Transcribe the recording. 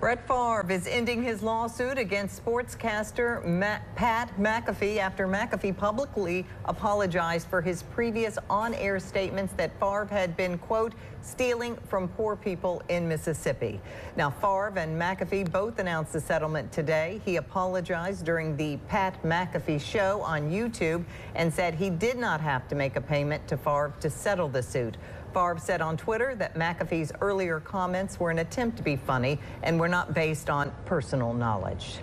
Brett Favre is ending his lawsuit against sportscaster Matt, Pat McAfee after McAfee publicly apologized for his previous on-air statements that Favre had been, quote, stealing from poor people in Mississippi. Now, Favre and McAfee both announced the settlement today. He apologized during the Pat McAfee show on YouTube and said he did not have to make a payment to Favre to settle the suit. Favre said on Twitter that McAfee's earlier comments were an attempt to be funny and were not based on personal knowledge.